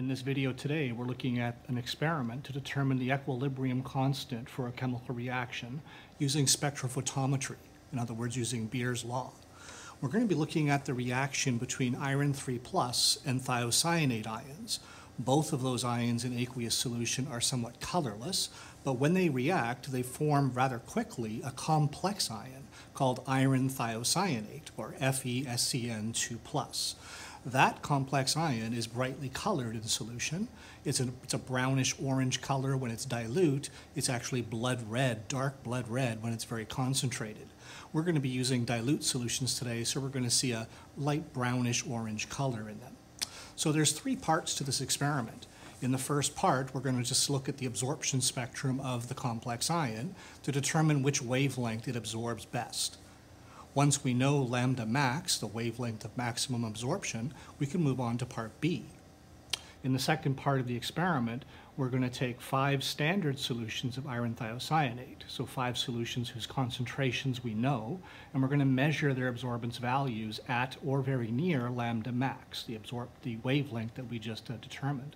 In this video today, we're looking at an experiment to determine the equilibrium constant for a chemical reaction using spectrophotometry, in other words, using Beer's law. We're going to be looking at the reaction between iron 3 plus and thiocyanate ions. Both of those ions in aqueous solution are somewhat colorless, but when they react, they form rather quickly a complex ion called iron thiocyanate, or FeSCN2+. That complex ion is brightly colored in solution. It's a, it's a brownish orange color when it's dilute. It's actually blood red, dark blood red when it's very concentrated. We're going to be using dilute solutions today, so we're going to see a light brownish orange color in them. So there's three parts to this experiment. In the first part, we're going to just look at the absorption spectrum of the complex ion to determine which wavelength it absorbs best. Once we know lambda max, the wavelength of maximum absorption, we can move on to part B. In the second part of the experiment, we're going to take five standard solutions of iron thiocyanate, so five solutions whose concentrations we know, and we're going to measure their absorbance values at or very near lambda max, the, absorb the wavelength that we just uh, determined.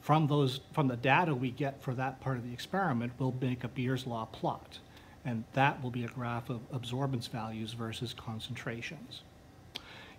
From, those, from the data we get for that part of the experiment, we'll make a Beer's law plot and that will be a graph of absorbance values versus concentrations.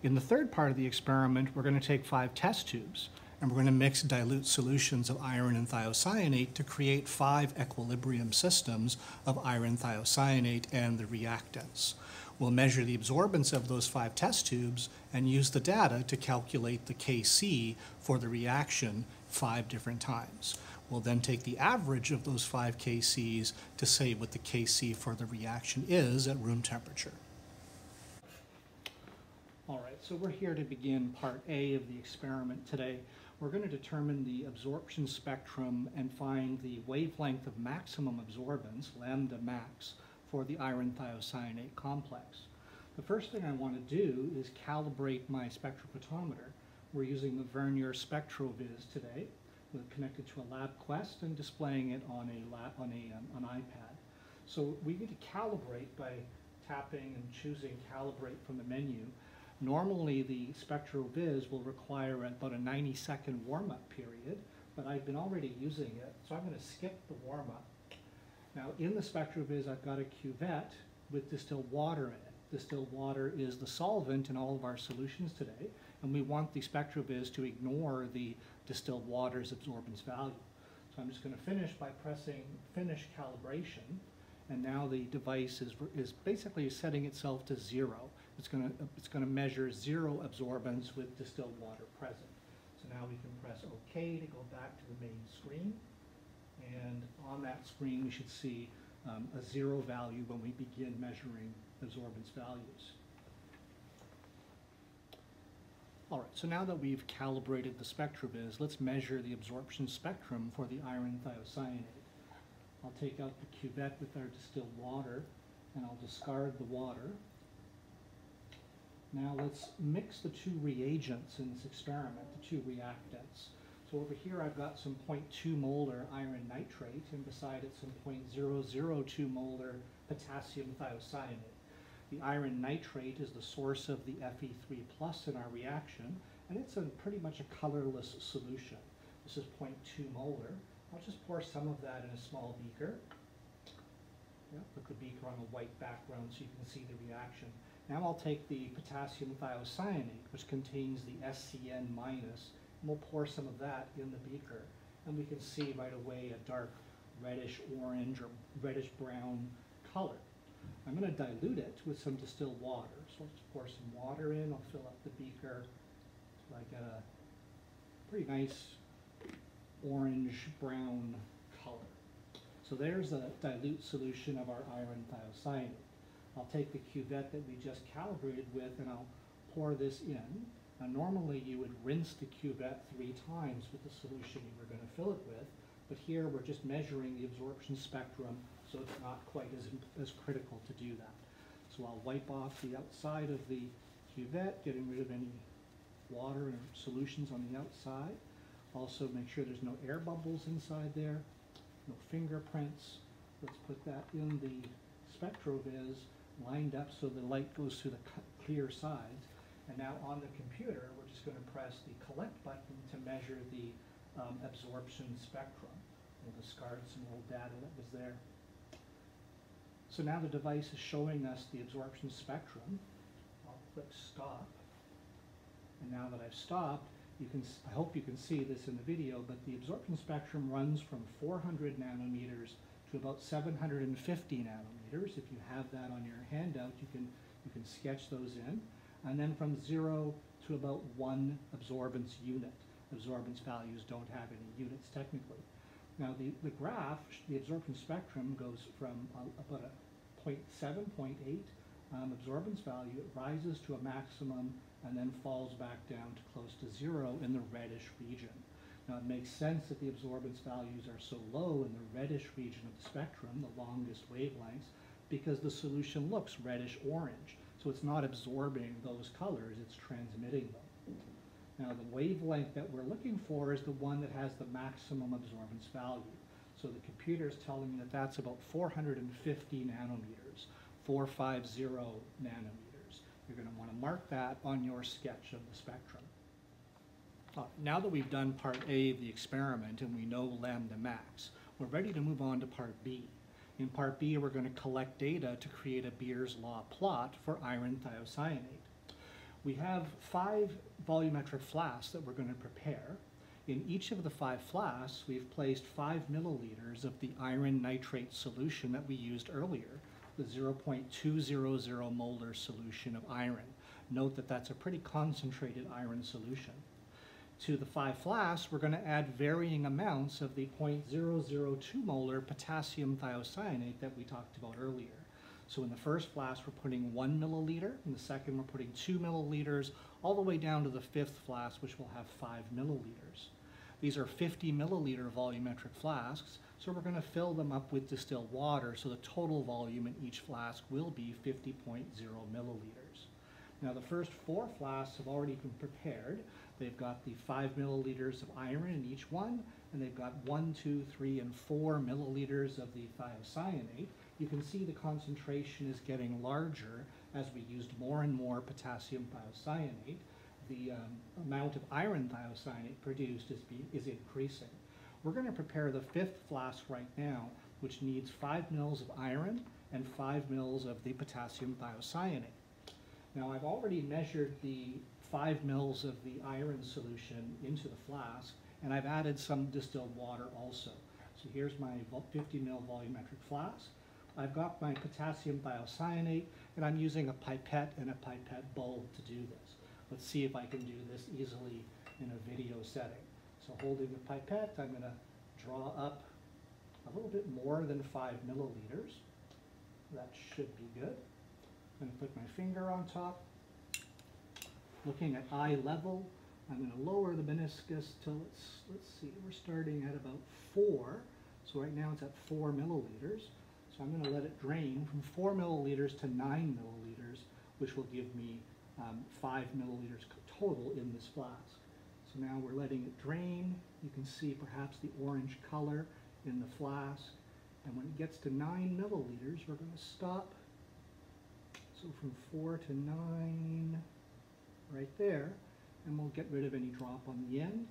In the third part of the experiment, we're going to take five test tubes, and we're going to mix dilute solutions of iron and thiocyanate to create five equilibrium systems of iron thiocyanate and the reactants. We'll measure the absorbance of those five test tubes and use the data to calculate the Kc for the reaction five different times. We'll then take the average of those five Kcs to say what the Kc for the reaction is at room temperature. All right, so we're here to begin part A of the experiment today. We're going to determine the absorption spectrum and find the wavelength of maximum absorbance, lambda max, for the iron thiocyanate complex. The first thing I want to do is calibrate my spectrophotometer. We're using the Vernier SpectroVis today connected to a LabQuest and displaying it on a lab, on a um, an iPad. So we need to calibrate by tapping and choosing calibrate from the menu. Normally the SpectroVis will require about a 90 second warm-up period, but I've been already using it, so I'm going to skip the warm-up. Now in the SpectroVis I've got a cuvette with distilled water in it. Distilled water is the solvent in all of our solutions today, and we want the SpectroVis to ignore the distilled water's absorbance value. So I'm just going to finish by pressing finish calibration and now the device is, is basically setting itself to zero. It's going to, it's going to measure zero absorbance with distilled water present. So now we can press OK to go back to the main screen. And on that screen we should see um, a zero value when we begin measuring absorbance values. All right, so now that we've calibrated the SpectroVis, let's measure the absorption spectrum for the iron thiocyanate. I'll take out the cuvette with our distilled water, and I'll discard the water. Now let's mix the two reagents in this experiment, the two reactants. So over here I've got some 0.2 molar iron nitrate, and beside it some 0.002 molar potassium thiocyanate. The iron nitrate is the source of the Fe3 plus in our reaction, and it's a pretty much a colorless solution. This is 0.2 molar. I'll just pour some of that in a small beaker. Yeah, put the beaker on a white background so you can see the reaction. Now I'll take the potassium thiocyanate, which contains the SCN minus, and we'll pour some of that in the beaker. And we can see right away a dark reddish orange or reddish brown color. I'm going to dilute it with some distilled water. So let's pour some water in. I'll fill up the beaker get a pretty nice orange brown color. So there's a dilute solution of our iron thiocyanate. I'll take the cuvette that we just calibrated with and I'll pour this in. Now normally you would rinse the cuvette three times with the solution you were going to fill it with, but here we're just measuring the absorption spectrum so it's not quite as, as critical to do that. So I'll wipe off the outside of the cuvette, getting rid of any water and solutions on the outside. Also make sure there's no air bubbles inside there, no fingerprints. Let's put that in the SpectroVis lined up so the light goes through the clear sides. And now on the computer, we're just just going to press the collect button to measure the um, absorption spectrum. We'll discard some old data that was there. So now the device is showing us the absorption spectrum. I'll click stop. And now that I've stopped, you can, I hope you can see this in the video, but the absorption spectrum runs from 400 nanometers to about 750 nanometers. If you have that on your handout, you can, you can sketch those in. And then from zero to about one absorbance unit. Absorbance values don't have any units technically. Now the, the graph, the absorption spectrum goes from uh, about a 0.7, 0.8 um, absorbance value, it rises to a maximum and then falls back down to close to zero in the reddish region. Now it makes sense that the absorbance values are so low in the reddish region of the spectrum, the longest wavelengths, because the solution looks reddish-orange. So it's not absorbing those colors, it's transmitting them. Now the wavelength that we're looking for is the one that has the maximum absorbance value. So the computer is telling me that that's about 450 nanometers, 450 nanometers. You're going to want to mark that on your sketch of the spectrum. Uh, now that we've done part A of the experiment and we know lambda max, we're ready to move on to part B. In part B, we're going to collect data to create a Beer's law plot for iron thiocyanate. We have five volumetric flasks that we're going to prepare. In each of the five flasks, we've placed five milliliters of the iron nitrate solution that we used earlier, the 0.200 molar solution of iron. Note that that's a pretty concentrated iron solution. To the five flasks, we're going to add varying amounts of the 0.002 molar potassium thiocyanate that we talked about earlier. So in the first flask, we're putting one milliliter. In the second, we're putting two milliliters, all the way down to the fifth flask, which will have five milliliters. These are 50 milliliter volumetric flasks, so we're going to fill them up with distilled water, so the total volume in each flask will be 50.0 milliliters. Now the first four flasks have already been prepared. They've got the five milliliters of iron in each one, and they've got one, two, three, and four milliliters of the thiocyanate. You can see the concentration is getting larger as we used more and more potassium thiocyanate. The um, amount of iron thiocyanate produced is, be, is increasing. We're going to prepare the fifth flask right now, which needs five mils of iron and five mils of the potassium thiocyanate. Now I've already measured the five mils of the iron solution into the flask, and I've added some distilled water also. So here's my 50 mil volumetric flask. I've got my potassium thiocyanate, and I'm using a pipette and a pipette bowl to do this. Let's see if I can do this easily in a video setting. So holding the pipette, I'm going to draw up a little bit more than five milliliters. That should be good. I'm going to put my finger on top. Looking at eye level, I'm going to lower the meniscus till it's, let's see, we're starting at about four. So right now it's at four milliliters. So I'm going to let it drain from four milliliters to nine milliliters, which will give me um, five milliliters total in this flask. So now we're letting it drain. You can see perhaps the orange color in the flask. And when it gets to nine milliliters, we're going to stop so from four to nine, right there, and we'll get rid of any drop on the end.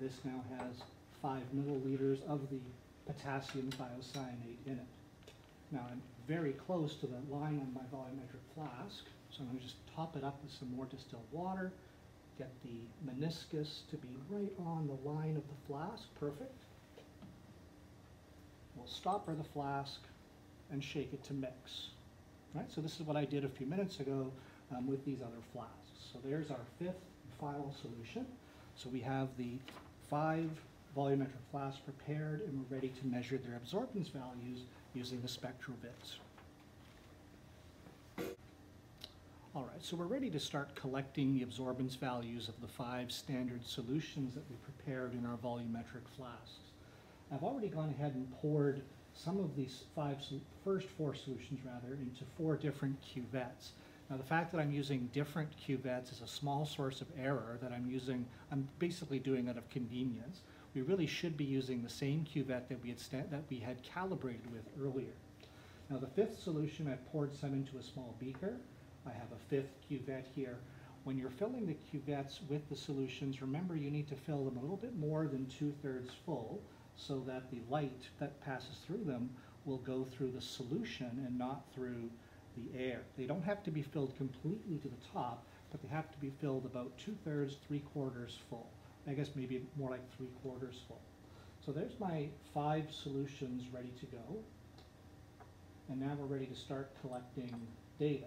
This now has five milliliters of the potassium thiocyanate in it. Now I'm very close to the line on my volumetric flask, so I'm going to just top it up with some more distilled water, get the meniscus to be right on the line of the flask, perfect. We'll stopper the flask and shake it to mix. Right, so this is what I did a few minutes ago um, with these other flasks. So there's our fifth solution. So we have the five volumetric flasks prepared and we're ready to measure their absorbance values using the SpectroVis. All right, so we're ready to start collecting the absorbance values of the five standard solutions that we prepared in our volumetric flasks. I've already gone ahead and poured some of these five, first four solutions rather, into four different cuvettes. Now the fact that I'm using different cuvettes is a small source of error that I'm using, I'm basically doing out of convenience. We really should be using the same cuvette that we had, that we had calibrated with earlier. Now the fifth solution, I've poured some into a small beaker. I have a fifth cuvette here. When you're filling the cuvettes with the solutions, remember you need to fill them a little bit more than two-thirds full so that the light that passes through them will go through the solution and not through the air. They don't have to be filled completely to the top, but they have to be filled about two-thirds, three-quarters full. I guess maybe more like three-quarters full. So there's my five solutions ready to go. And now we're ready to start collecting data.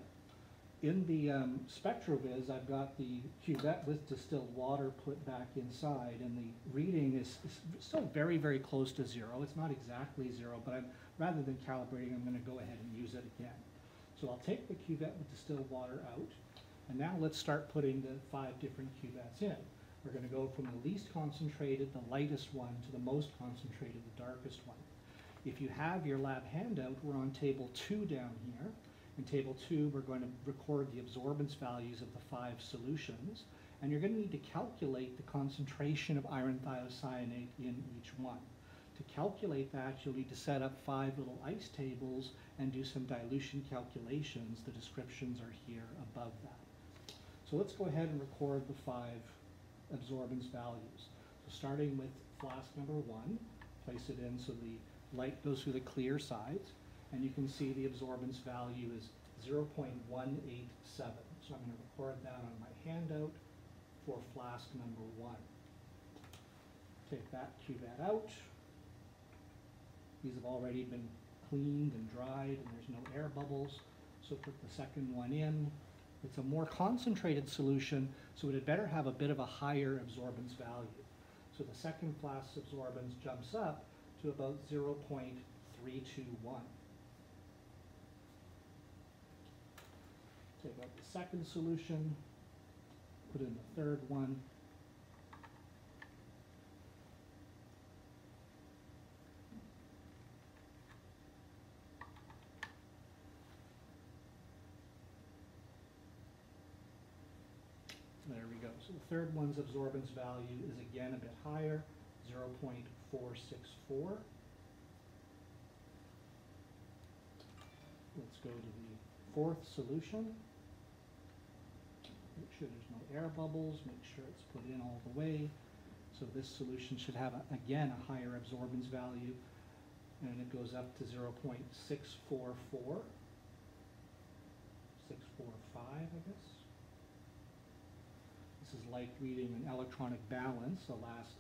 In the um, SpectroVis, I've got the cuvette with distilled water put back inside, and the reading is, is still very, very close to zero. It's not exactly zero, but I'm, rather than calibrating, I'm going to go ahead and use. So I'll take the cuvette with distilled water out, and now let's start putting the five different cuvettes in. We're going to go from the least concentrated, the lightest one, to the most concentrated, the darkest one. If you have your lab handout, we're on table two down here. In table two, we're going to record the absorbance values of the five solutions, and you're going to need to calculate the concentration of iron thiocyanate in each one. To calculate that, you'll need to set up five little ice tables and do some dilution calculations. The descriptions are here above that. So let's go ahead and record the five absorbance values. So starting with flask number one, place it in so the light goes through the clear sides, and you can see the absorbance value is 0.187. So I'm going to record that on my handout for flask number one. Take that cuvette out. These have already been cleaned and dried, and there's no air bubbles. So put the second one in. It's a more concentrated solution, so it had better have a bit of a higher absorbance value. So the second flask absorbance jumps up to about 0.321. Take out the second solution, put in the third one, There we go. So the third one's absorbance value is again a bit higher, 0.464. Let's go to the fourth solution. Make sure there's no air bubbles, make sure it's put in all the way. So this solution should have, a- again, a higher absorbance value, and it goes up to 0.644. 645, I guess. Is like reading an electronic balance, the last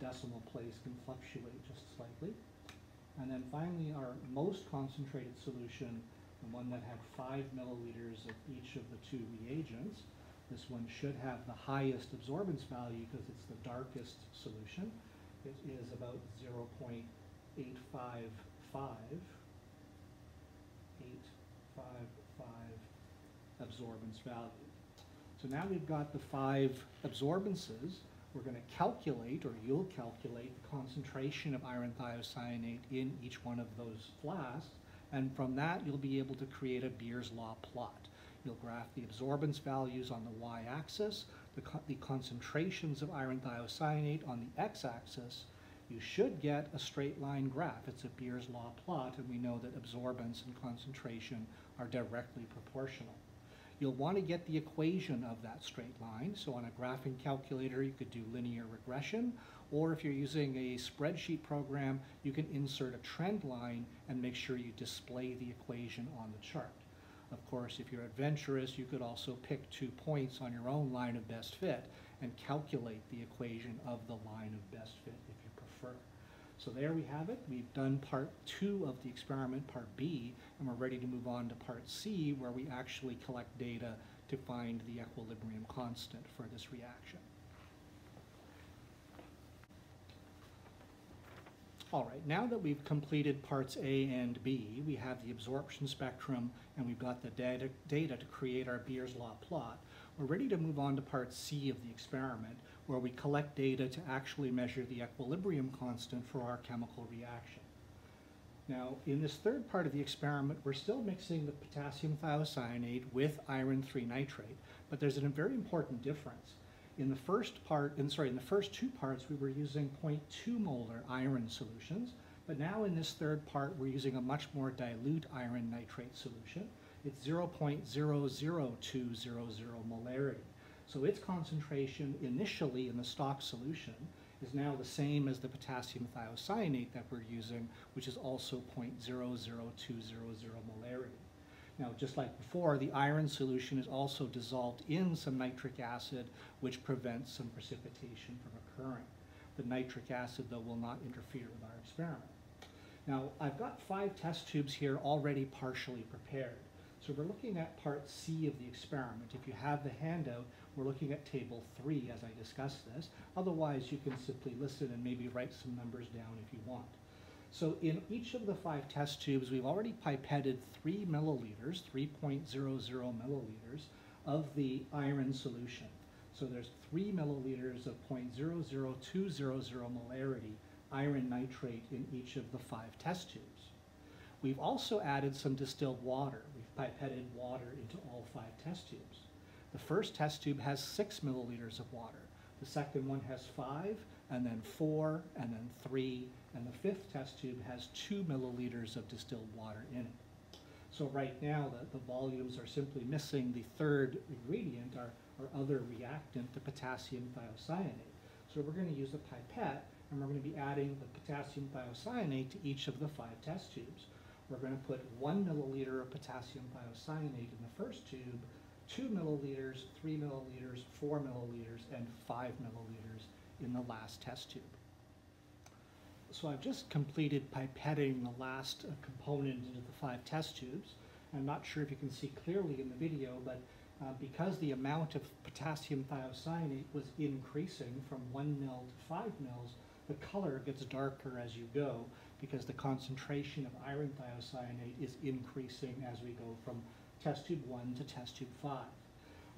decimal place can fluctuate just slightly. And then finally, our most concentrated solution, the one that had five milliliters of each of the two reagents, this one should have the highest absorbance value because it's the darkest solution. It is about 0.855, 855 absorbance value. So now we've got the five absorbances. We're going to calculate, or you'll calculate, the concentration of iron thiocyanate in each one of those flasks. And from that, you'll be able to create a Beer's Law plot. You'll graph the absorbance values on the y-axis, the, co the concentrations of iron thiocyanate on the x-axis. You should get a straight line graph. It's a Beer's Law plot, and we know that absorbance and concentration are directly proportional. You'll want to get the equation of that straight line. So on a graphing calculator, you could do linear regression, or if you're using a spreadsheet program, you can insert a trend line and make sure you display the equation on the chart. Of course, if you're adventurous, you could also pick two points on your own line of best fit and calculate the equation of the line of best fit if you prefer. So there we have it. We've done part two of the experiment, part B, and we're ready to move on to part C, where we actually collect data to find the equilibrium constant for this reaction. All right, now that we've completed parts A and B, we have the absorption spectrum and we've got the data, data to create our Beer's Law plot. We're ready to move on to part C of the experiment, where we collect data to actually measure the equilibrium constant for our chemical reaction. Now, in this third part of the experiment, we're still mixing the potassium thiocyanate with iron 3 nitrate, but there's a very important difference. In the first part, in, sorry, in the first two parts, we were using 0.2 molar iron solutions, but now in this third part, we're using a much more dilute iron nitrate solution. It's 0.00200 molarity. So its concentration initially in the stock solution is now the same as the potassium thiocyanate that we're using, which is also 0.00200 molarity. Now, just like before, the iron solution is also dissolved in some nitric acid, which prevents some precipitation from occurring. The nitric acid, though, will not interfere with our experiment. Now, I've got five test tubes here already partially prepared. So we're looking at part C of the experiment. If you have the handout, we're looking at table three as I discuss this. Otherwise, you can simply listen and maybe write some numbers down if you want. So in each of the five test tubes, we've already pipetted three milliliters, 3.00 milliliters of the iron solution. So there's three milliliters of 0.00200 molarity iron nitrate in each of the five test tubes. We've also added some distilled water. Pipetted water into all five test tubes. The first test tube has six milliliters of water. The second one has five, and then four, and then three, and the fifth test tube has two milliliters of distilled water in it. So right now, the, the volumes are simply missing the third ingredient, our, our other reactant, the potassium thiocyanate. So we're going to use a pipette, and we're going to be adding the potassium thiocyanate to each of the five test tubes. We're going to put one milliliter of potassium thiocyanate in the first tube, two milliliters, three milliliters, four milliliters, and five milliliters in the last test tube. So I've just completed pipetting the last uh, component into the five test tubes. I'm not sure if you can see clearly in the video, but uh, because the amount of potassium thiocyanate was increasing from one mil to five mils, the color gets darker as you go because the concentration of iron thiocyanate is increasing as we go from test tube one to test tube five.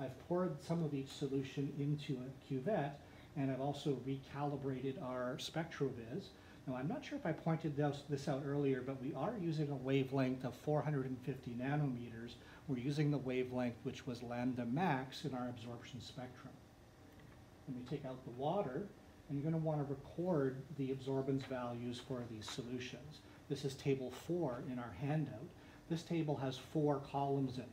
I've poured some of each solution into a cuvette and I've also recalibrated our SpectroVis. Now, I'm not sure if I pointed this, this, out earlier, but we are using a wavelength of 450 nanometers. We're using the wavelength which was lambda max in our absorption spectrum. Let me take out the water, and you're going to want to record the absorbance values for these solutions. This is table four in our handout. This table has four columns in it.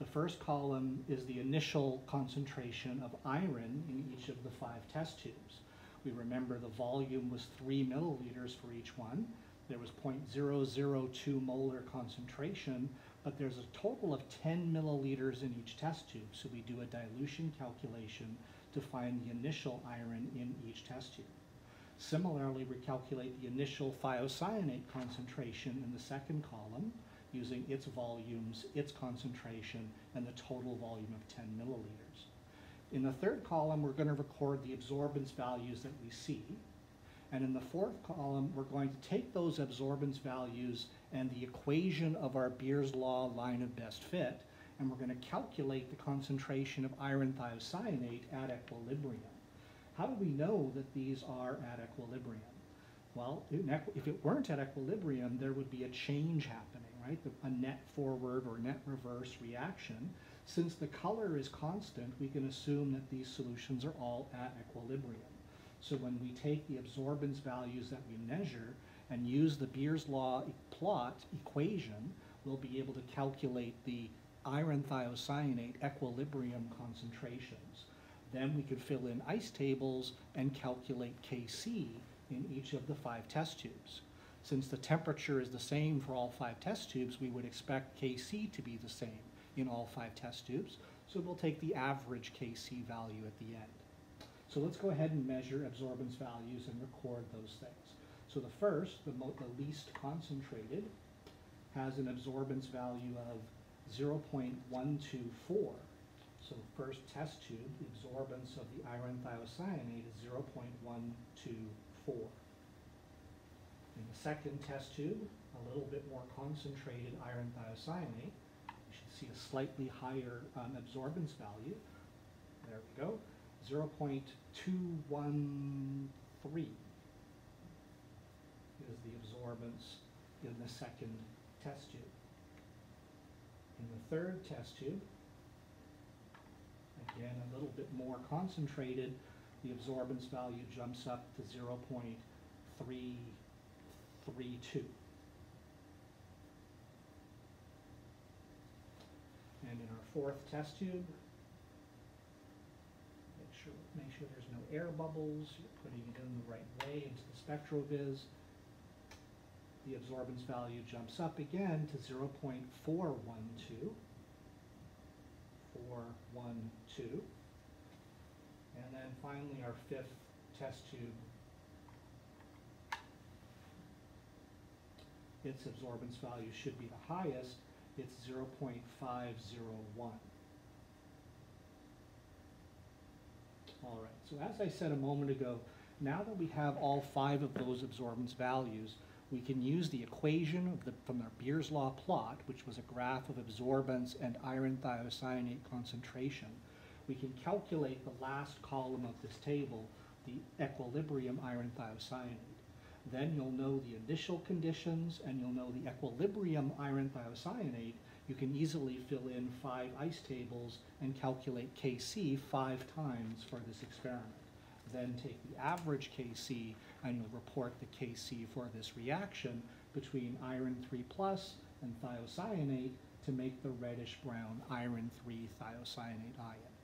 The first column is the initial concentration of iron in each of the five test tubes. We remember the volume was three milliliters for each one. There was 0.002 molar concentration, but there's a total of 10 milliliters in each test tube. So we do a dilution calculation to find the initial iron in each test tube. Similarly, we calculate the initial thiocyanate concentration in the second column using its volumes, its concentration, and the total volume of 10 milliliters. In the third column, we're going to record the absorbance values that we see. And in the fourth column, we're going to take those absorbance values and the equation of our Beer's law line of best fit, and we're going to calculate the concentration of iron thiocyanate at equilibrium. How do we know that these are at equilibrium? Well, if it weren't at equilibrium, there would be a change happening, right? A net forward or net reverse reaction. Since the color is constant, we can assume that these solutions are all at equilibrium. So when we take the absorbance values that we measure and use the Beer's law plot equation, we'll be able to calculate the iron thiocyanate equilibrium concentrations. Then we could fill in ice tables and calculate Kc in each of the five test tubes. Since the temperature is the same for all five test tubes, we would expect Kc to be the same in all five test tubes. So we'll take the average Kc value at the end. So let's go ahead and measure absorbance values and record those things. So the first, the, the least concentrated, has an absorbance value of 0.124. So first test tube, the absorbance of the iron thiocyanate is 0.124. In the second test tube, a little bit more concentrated iron thiocyanate. You should see a slightly higher um, absorbance value. There we go, 0.213 is the absorbance in the second test tube. In the third test tube, again a little bit more concentrated, the absorbance value jumps up to 0.332. And in our fourth test tube, make sure, make sure there's no air bubbles, you're putting it in the right way into the SpectroVis. The absorbance value jumps up again to zero point four one two. Four, one, two. And then finally, our fifth test tube. Its absorbance value should be the highest, it's zero point five zero one. All right, so as I said a moment ago, now that we have all five of those absorbance values, we can use the equation of the, from our Beer's law plot, which was a graph of absorbance and iron thiocyanate concentration. We can calculate the last column of this table, the equilibrium iron thiocyanate. Then you'll know the initial conditions and you'll know the equilibrium iron thiocyanate. You can easily fill in five ice tables and calculate Kc five times for this experiment. Then take the average Kc and you'll report the Kc for this reaction between iron 3 plus and thiocyanate to make the reddish brown iron 3 thiocyanate ion.